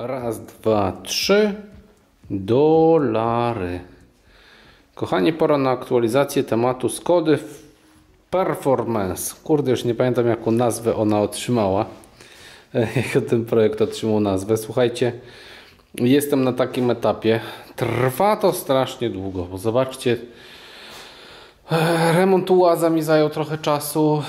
Raz, dwa, trzy. Dolary. Kochani, pora na aktualizację tematu Skody Performance. Kurde, już nie pamiętam jaką nazwę ona otrzymała. Jak ten projekt otrzymał nazwę. Słuchajcie, jestem na takim etapie. Trwa to strasznie długo, bo zobaczcie, remont ułaza mi zajął trochę czasu.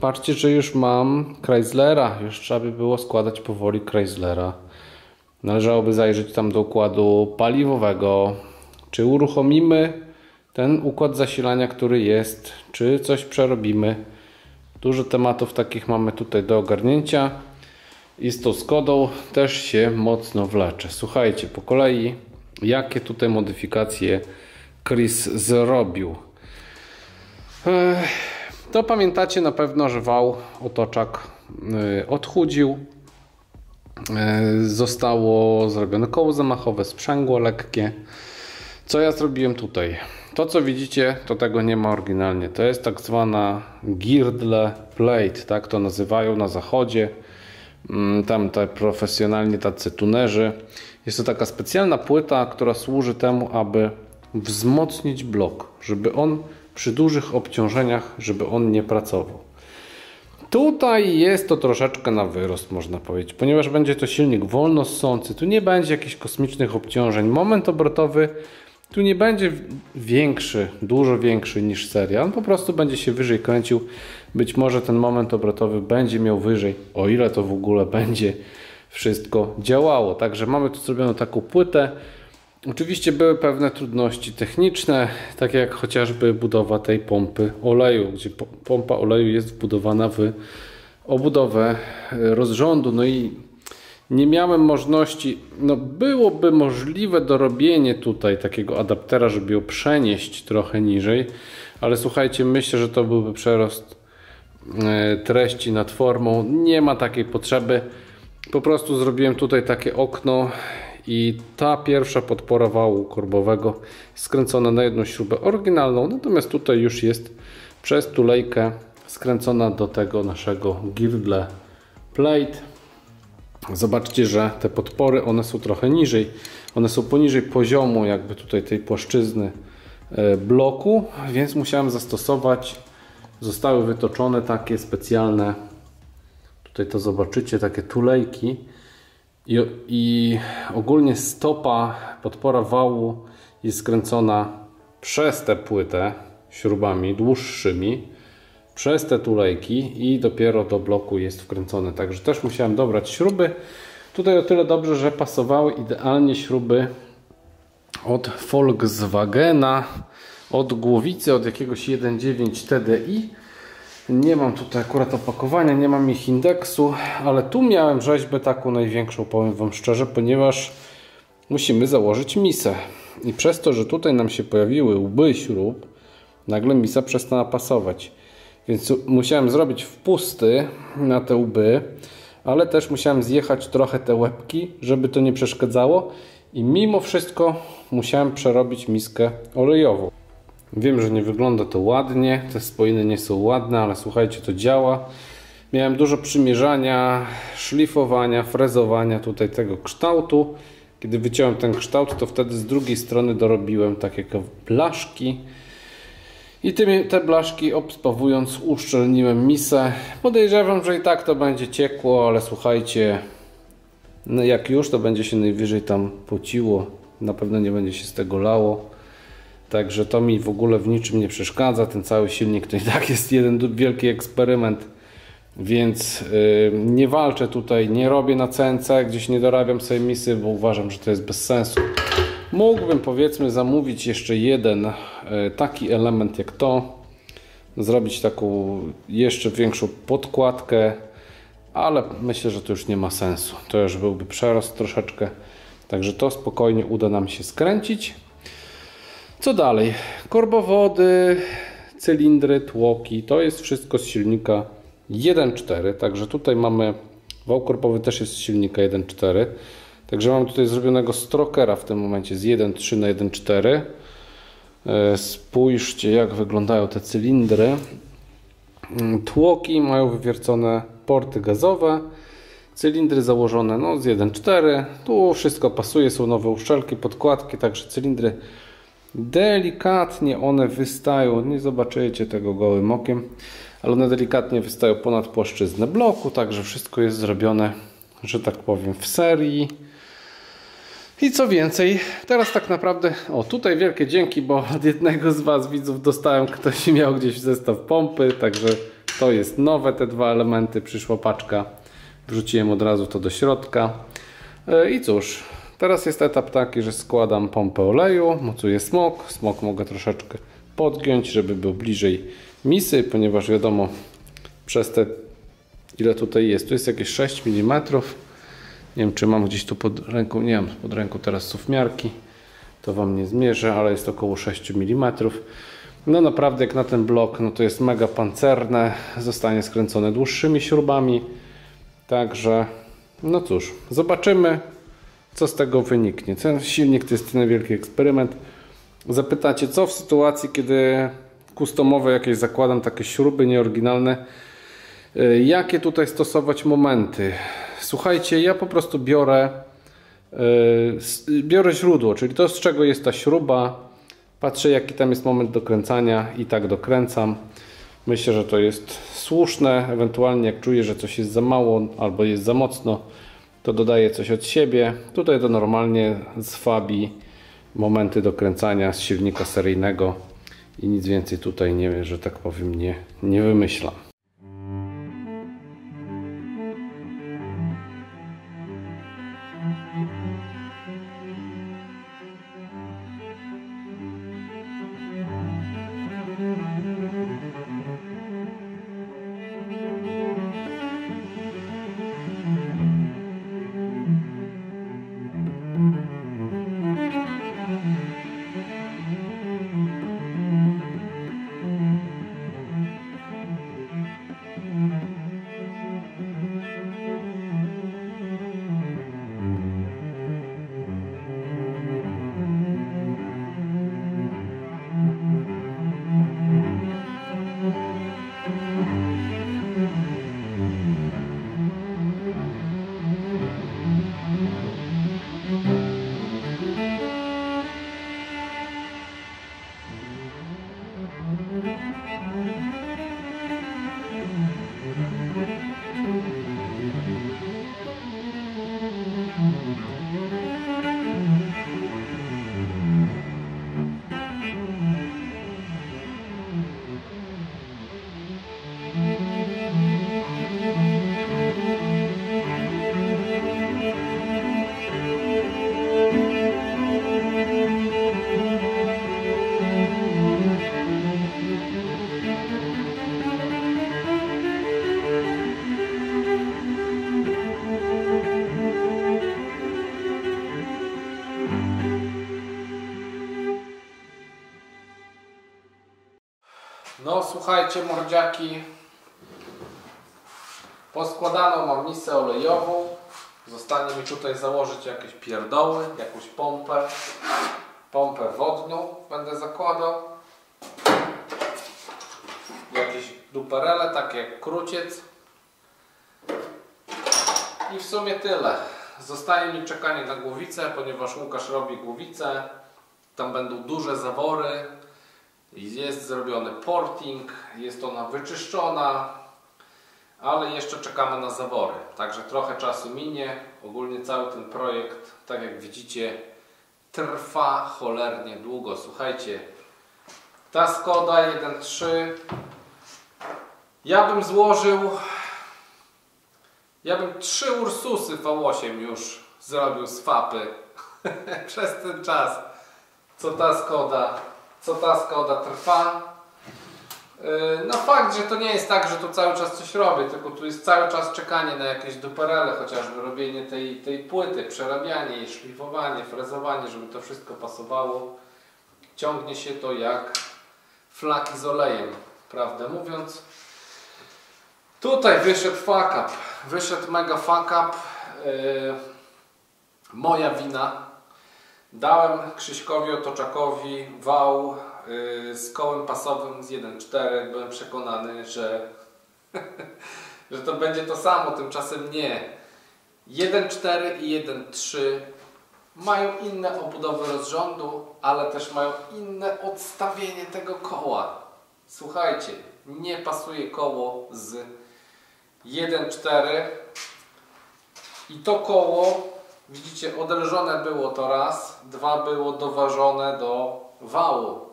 Patrzcie, że już mam Chryslera. Już trzeba by było składać powoli Chryslera. Należałoby zajrzeć tam do układu paliwowego. Czy uruchomimy ten układ zasilania, który jest, czy coś przerobimy. Dużo tematów takich mamy tutaj do ogarnięcia. I z tą Skodą też się mocno wlecze. Słuchajcie, po kolei, jakie tutaj modyfikacje Chris zrobił. To pamiętacie na pewno, że wał otoczak odchudził. Zostało zrobione koło zamachowe, sprzęgło lekkie. Co ja zrobiłem tutaj? To co widzicie, to tego nie ma oryginalnie. To jest tak zwana girdle plate, tak to nazywają na zachodzie. Tam te profesjonalnie tacy tunerzy. Jest to taka specjalna płyta, która służy temu, aby wzmocnić blok, żeby on przy dużych obciążeniach, żeby on nie pracował. Tutaj jest to troszeczkę na wyrost, można powiedzieć, ponieważ będzie to silnik wolno ssący, tu nie będzie jakichś kosmicznych obciążeń. Moment obrotowy tu nie będzie większy, dużo większy niż seria. On po prostu będzie się wyżej kręcił. Być może ten moment obrotowy będzie miał wyżej, o ile to w ogóle będzie wszystko działało. Także mamy tu zrobioną taką płytę. Oczywiście były pewne trudności techniczne, takie jak chociażby budowa tej pompy oleju, gdzie pompa oleju jest wbudowana w obudowę rozrządu. No i nie miałem możliwości, no byłoby możliwe dorobienie tutaj takiego adaptera, żeby ją przenieść trochę niżej, ale słuchajcie, myślę, że to byłby przerost e, treści nad formą. Nie ma takiej potrzeby. Po prostu zrobiłem tutaj takie okno i ta pierwsza podpora wału korbowego skręcona na jedną śrubę oryginalną, natomiast tutaj już jest przez tulejkę skręcona do tego naszego girdle plate Zobaczcie, że te podpory one są trochę niżej. One są poniżej poziomu jakby tutaj tej płaszczyzny e, bloku, więc musiałem zastosować. Zostały wytoczone takie specjalne, tutaj to zobaczycie, takie tulejki. I, i ogólnie stopa, podpora wału jest skręcona przez tę płytę śrubami dłuższymi przez te tulejki i dopiero do bloku jest wkręcone. Także też musiałem dobrać śruby. Tutaj o tyle dobrze, że pasowały idealnie śruby od Volkswagena, od głowicy, od jakiegoś 1.9 TDI. Nie mam tutaj akurat opakowania, nie mam ich indeksu, ale tu miałem rzeźbę taką największą, powiem Wam szczerze, ponieważ musimy założyć misę. I przez to, że tutaj nam się pojawiły łby śrub, nagle misa przestała pasować. Więc musiałem zrobić wpusty na te łby, ale też musiałem zjechać trochę te łebki, żeby to nie przeszkadzało. I mimo wszystko musiałem przerobić miskę olejową. Wiem, że nie wygląda to ładnie, te spoiny nie są ładne, ale słuchajcie, to działa. Miałem dużo przymierzania, szlifowania, frezowania tutaj tego kształtu. Kiedy wyciąłem ten kształt, to wtedy z drugiej strony dorobiłem takie blaszki i tymi, te blaszki obspawując uszczelniłem misę. Podejrzewam, że i tak to będzie ciekło, ale słuchajcie, no jak już to będzie się najwyżej tam pociło. Na pewno nie będzie się z tego lało. Także to mi w ogóle w niczym nie przeszkadza. Ten cały silnik to i tak jest jeden wielki eksperyment. Więc yy, nie walczę tutaj, nie robię na CNC, gdzieś nie dorabiam sobie misy, bo uważam, że to jest bez sensu. Mógłbym powiedzmy zamówić jeszcze jeden e, taki element jak to, zrobić taką jeszcze większą podkładkę, ale myślę, że to już nie ma sensu. To już byłby przerost troszeczkę, także to spokojnie uda nam się skręcić. Co dalej? Korbowody, cylindry, tłoki, to jest wszystko z silnika 1.4, także tutaj mamy, wał korbowy też jest z silnika 1.4. Także mam tutaj zrobionego strokera w tym momencie z 1.3 na 1.4. E, spójrzcie jak wyglądają te cylindry. Mm, tłoki mają wywiercone porty gazowe. Cylindry założone no, z 1.4. Tu wszystko pasuje, są nowe uszczelki, podkładki, także cylindry delikatnie one wystają. Nie zobaczycie tego gołym okiem, ale one delikatnie wystają ponad płaszczyznę bloku, także wszystko jest zrobione, że tak powiem, w serii. I co więcej, teraz tak naprawdę, o tutaj wielkie dzięki, bo od jednego z Was widzów dostałem, ktoś miał gdzieś zestaw pompy, także to jest nowe, te dwa elementy, przyszła paczka, wrzuciłem od razu to do środka. E, I cóż, teraz jest etap taki, że składam pompę oleju, mocuję smok, smok mogę troszeczkę podgiąć, żeby był bliżej misy, ponieważ wiadomo, przez te, ile tutaj jest, tu jest jakieś 6 mm, nie wiem, czy mam gdzieś tu pod ręką, nie mam pod ręką teraz sufmiarki, to Wam nie zmierzę, ale jest około 6 mm. No naprawdę jak na ten blok, no to jest mega pancerne, zostanie skręcone dłuższymi śrubami, także no cóż, zobaczymy co z tego wyniknie. Ten silnik to jest ten wielki eksperyment. Zapytacie, co w sytuacji, kiedy kustomowe jakieś zakładam, takie śruby nieoryginalne, y, jakie tutaj stosować momenty? Słuchajcie, ja po prostu biorę, yy, biorę źródło, czyli to z czego jest ta śruba, patrzę jaki tam jest moment dokręcania i tak dokręcam. Myślę, że to jest słuszne, ewentualnie jak czuję, że coś jest za mało albo jest za mocno, to dodaję coś od siebie. Tutaj to normalnie z momenty dokręcania z silnika seryjnego i nic więcej tutaj nie, że tak powiem, nie, nie wymyślam. No słuchajcie mordziaki, poskładano mam misę olejową. Zostanie mi tutaj założyć jakieś pierdoły, jakąś pompę. Pompę wodną będę zakładał. Jakieś duperele, takie jak kruciec. I w sumie tyle. Zostaje mi czekanie na głowicę, ponieważ Łukasz robi głowicę. Tam będą duże zawory. Jest zrobiony porting, jest ona wyczyszczona, ale jeszcze czekamy na zawory. Także trochę czasu minie. Ogólnie cały ten projekt, tak jak widzicie, trwa cholernie długo. Słuchajcie, ta Skoda 1.3 ja bym złożył ja bym trzy Ursusy V8 już zrobił z fapy przez ten czas, co ta Skoda co ta Skoda trwa. Yy, no fakt, że to nie jest tak, że tu cały czas coś robię, tylko tu jest cały czas czekanie na jakieś duperele, chociażby robienie tej, tej płyty, przerabianie jej, szlifowanie, frezowanie, żeby to wszystko pasowało. Ciągnie się to jak flaki z olejem, prawdę mówiąc. Tutaj wyszedł fuck up, wyszedł mega fuck up. Yy, moja wina, Dałem Krzyśkowi Otoczakowi wał yy, z kołem pasowym z 1.4. Byłem przekonany, że, że to będzie to samo, tymczasem nie. 1.4 i 1.3 mają inne obudowy rozrządu, ale też mają inne odstawienie tego koła. Słuchajcie, nie pasuje koło z 1.4 i to koło, widzicie, odelżone było to raz, dwa było doważone do wału.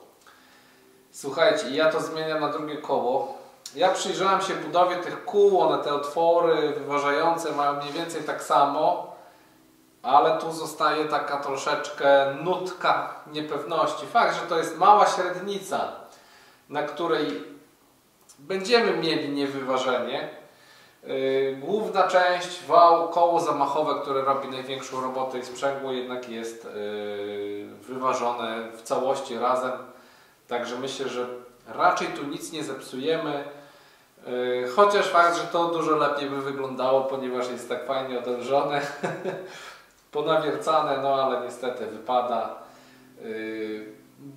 Słuchajcie, ja to zmieniam na drugie koło. Ja przyjrzałem się budowie tych kół, one te otwory wyważające mają mniej więcej tak samo, ale tu zostaje taka troszeczkę nutka niepewności. Fakt, że to jest mała średnica, na której będziemy mieli niewyważenie. Yy, Główna część, wał, koło zamachowe, które robi największą robotę i sprzęgło jednak jest yy, wyważone w całości razem. Także myślę, że raczej tu nic nie zepsujemy. Yy, Chociaż fakt, że to dużo lepiej by wyglądało, ponieważ jest tak fajnie odężone, ponawiercane, no ale niestety wypada,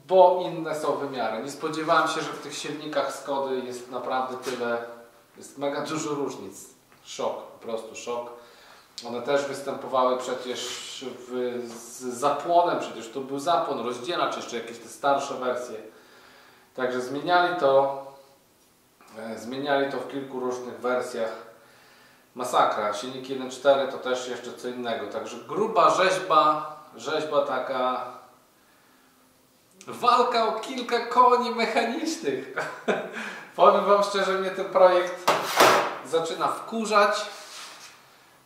bo inne są wymiary. Nie spodziewałem się, że w tych silnikach Skody jest naprawdę tyle, jest mega dużo różnic. Szok, po prostu szok. One też występowały przecież w, z zapłonem, przecież tu był zapłon, rozdzielacz, jeszcze jakieś te starsze wersje. Także zmieniali to, e, zmieniali to w kilku różnych wersjach. Masakra. Silnik 1.4 to też jeszcze co innego. Także gruba rzeźba, rzeźba taka walka o kilka koni mechanicznych. Powiem Wam szczerze, mnie ten projekt zaczyna wkurzać,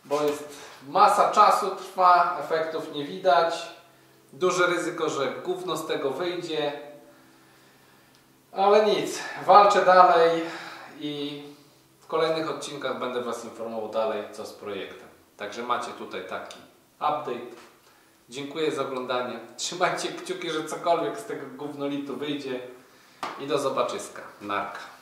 bo jest masa czasu trwa, efektów nie widać, duże ryzyko, że gówno z tego wyjdzie, ale nic, walczę dalej i w kolejnych odcinkach będę Was informował dalej, co z projektem. Także macie tutaj taki update. Dziękuję za oglądanie. Trzymajcie kciuki, że cokolwiek z tego gównolitu wyjdzie i do zobaczyska. Narka.